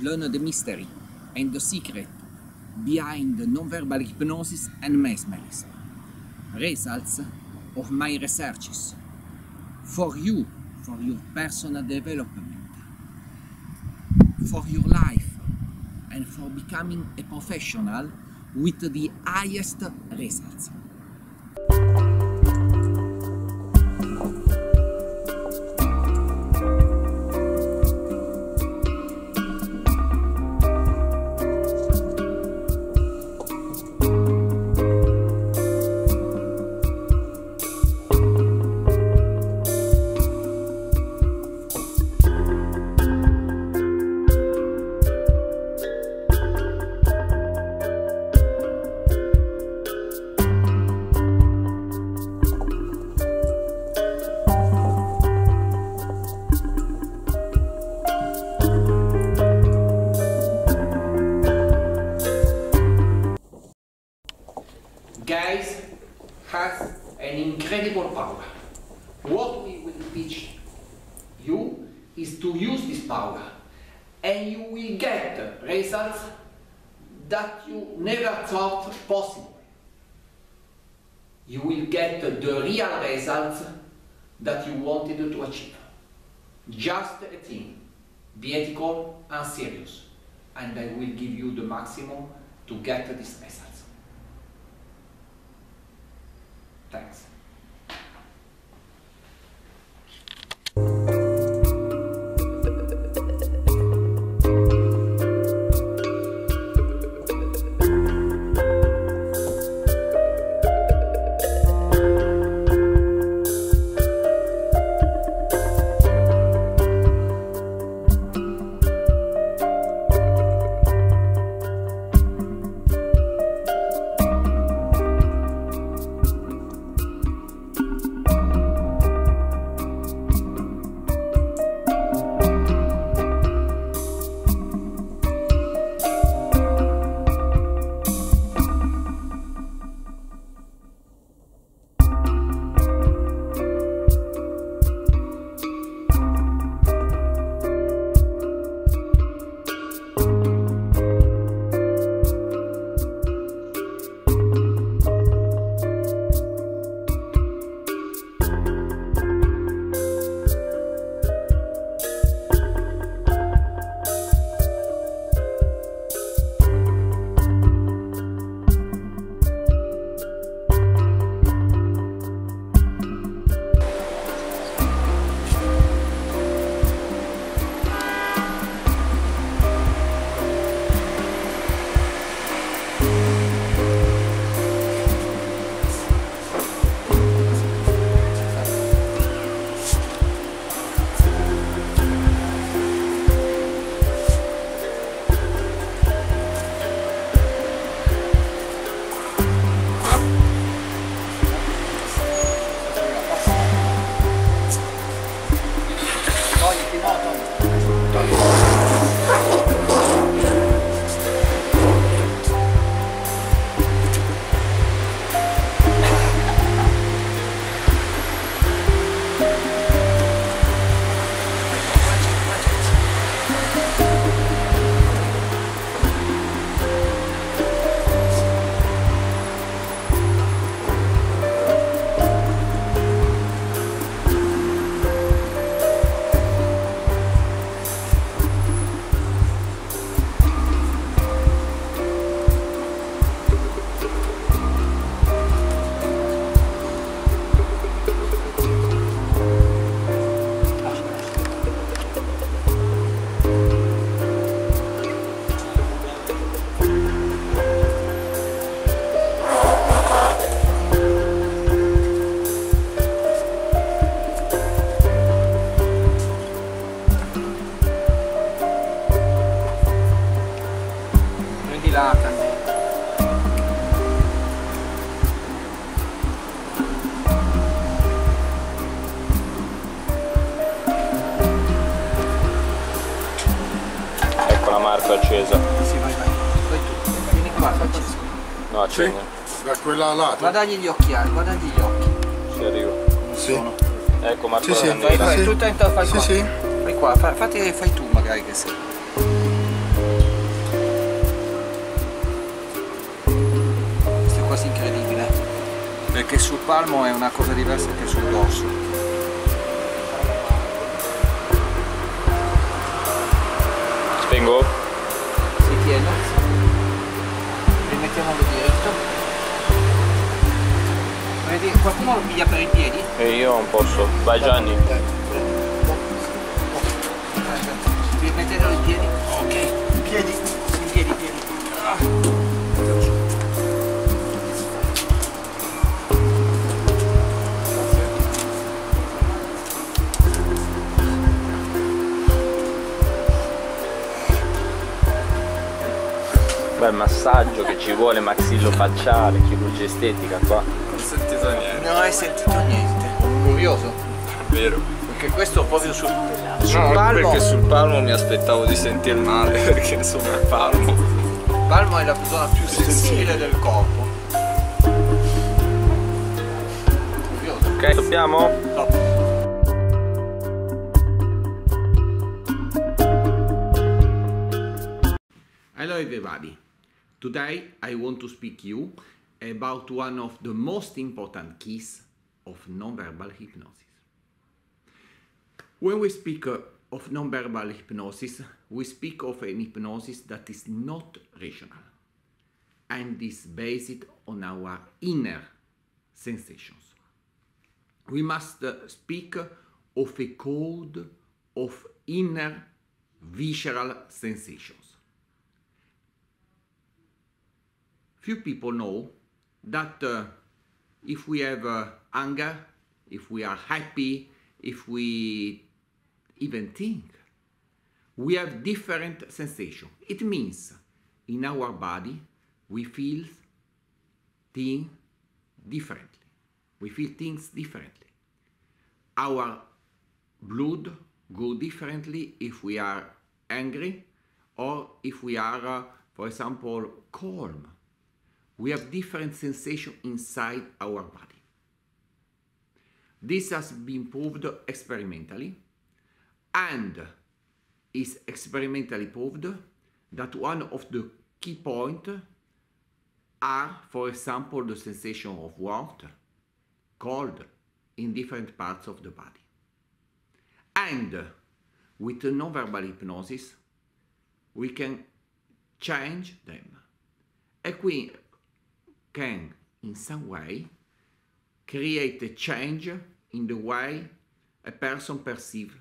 learn the mystery and the secret behind non-verbal hypnosis and mesmerism. Results of my researches. For you, for your personal development, for your life, and for becoming a professional with the highest results. Power and you will get results that you never thought possible. You will get the real results that you wanted to achieve. Just a thing, be ethical and serious, and I will give you the maximum to get these results. Thanks. sì, da quella là. Guardagli gli occhiali, guardagli gli occhi. si arrivo. Sì. Sono. Ecco Marco. Sì, sì, fai, sì. Tu tenta, fai sì, qua. Sì. Fai qua, fai, fate, fai tu magari che sei. Questo è quasi incredibile. Perché sul palmo è una cosa diversa che sul dorso. Spengo? Si tiene. Qualcuno lo piglia per i piedi? E io non posso. Vai Gianni. Rimettetelo in piedi. Ok. In piedi. In piedi, piedi. Ah. Bel massaggio che ci vuole maxillofacciale, chirurgia estetica qua. Non ho sentito niente. Non hai sentito niente. Curioso. Vero. Perché questo proprio sul, sul No, palmo. perché sul palmo mi aspettavo di sentire male, perché insomma il palmo. Il palmo è la zona più sensibile del corpo. Curioso. Ok, dobbiamo? No. Hello everybody. Today I want to speak you about one of the most important keys of nonverbal hypnosis. When we speak uh, of nonverbal hypnosis, we speak of an hypnosis that is not rational and is based on our inner sensations. We must uh, speak of a code of inner visceral sensations. Few people know that uh, if we have uh, anger, if we are happy, if we even think, we have different sensation. It means in our body we feel things differently. We feel things differently. Our blood go differently if we are angry or if we are, uh, for example, calm. We have different sensations inside our body. This has been proved experimentally and is experimentally proved that one of the key points are, for example, the sensation of warmth, cold in different parts of the body. And with non-verbal hypnosis, we can change them. Can, in some way, create a change in the way a person perceives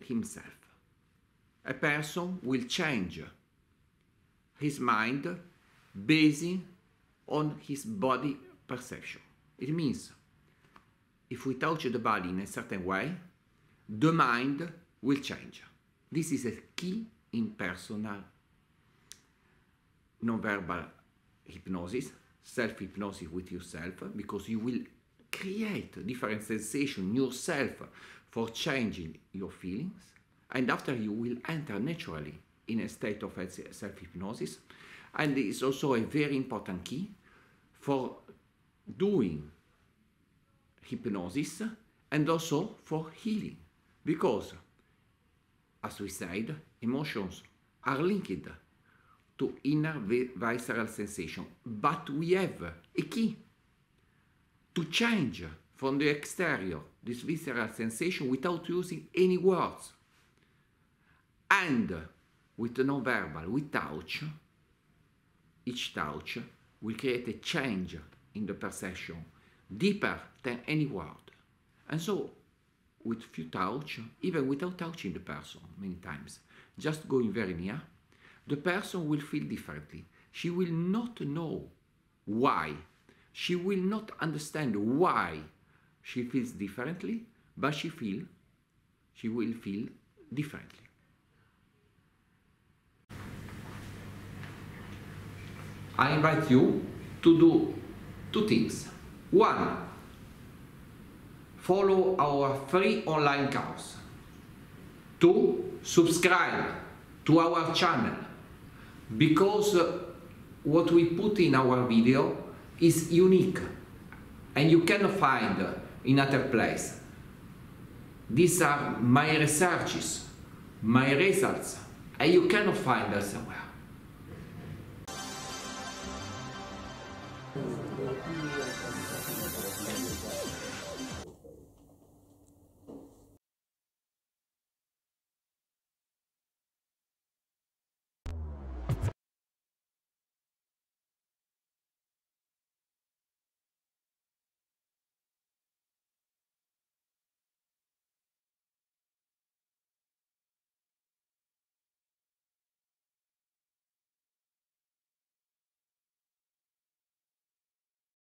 himself. A person will change his mind based on his body perception. It means if we touch the body in a certain way, the mind will change. This is a key in personal nonverbal hypnosis, self hypnosis with yourself, because you will create different sensations in yourself for changing your feelings, and after you will enter naturally in a state of self hypnosis. And it's also a very important key for doing hypnosis and also for healing, because, as we said, emotions are linked to inner visceral sensation. But we have a key to change from the exterior this visceral sensation without using any words. And with non-verbal, with touch, each touch will create a change in the perception deeper than any word. And so, with few touch, even without touching the person many times, just going very near, the person will feel differently. She will not know why. She will not understand why she feels differently, but she feel she will feel differently. I invite you to do two things. One, follow our free online course. Two, subscribe to our channel because uh, what we put in our video is unique and you cannot find uh, in other place. These are my researches, my results, and you cannot find elsewhere.